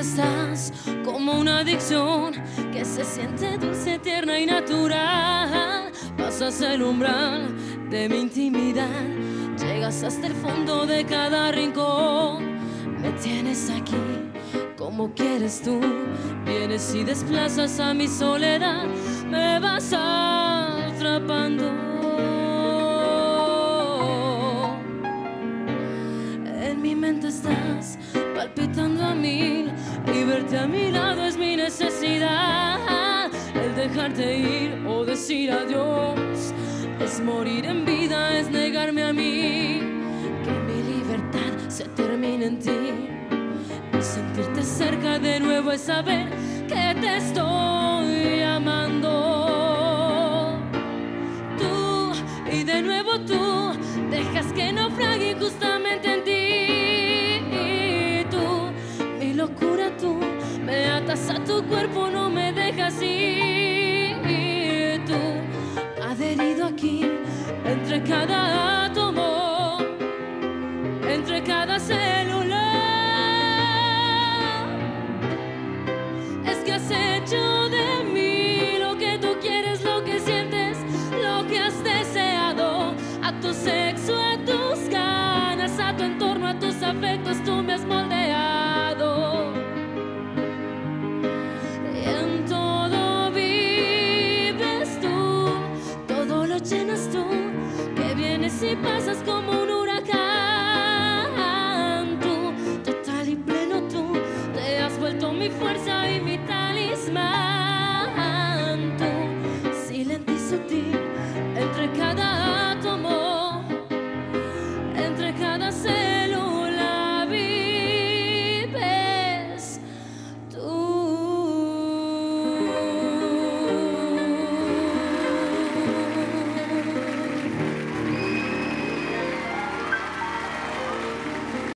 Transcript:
estás como una adicción que se siente dulce, tierna y natural. Pasas el umbral de mi intimidad, llegas hasta el fondo de cada rincón. Me tienes aquí como quieres tú, vienes y desplazas a mi soledad, me vas atrapando. En mi mente estás palpitando y verte a mi lado es mi necesidad. El dejarte ir o decir adiós es morir en vida, es negarme a mí. Que mi libertad se termine en ti. Y sentirte cerca de nuevo es saber que te estoy amando. A tu cuerpo, no me dejas ir. Tú, adherido aquí, entre cada átomo, entre cada célula. pasas como un huracán. Tú, total y pleno tú, te has vuelto mi fuerza y mi talismán. Tú, silente y entre cada átomo, entre cada ser.